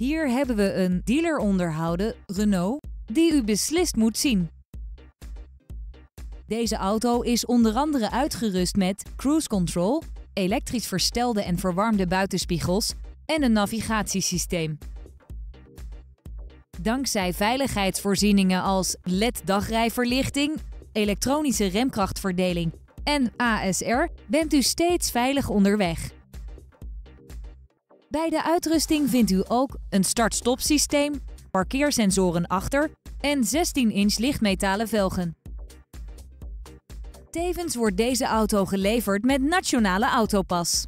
Hier hebben we een dealer onderhouden, Renault, die u beslist moet zien. Deze auto is onder andere uitgerust met cruise control, elektrisch verstelde en verwarmde buitenspiegels en een navigatiesysteem. Dankzij veiligheidsvoorzieningen als LED-dagrijverlichting, elektronische remkrachtverdeling en ASR bent u steeds veilig onderweg. Bij de uitrusting vindt u ook een start-stop systeem, parkeersensoren achter en 16-inch lichtmetalen velgen. Tevens wordt deze auto geleverd met Nationale Autopas.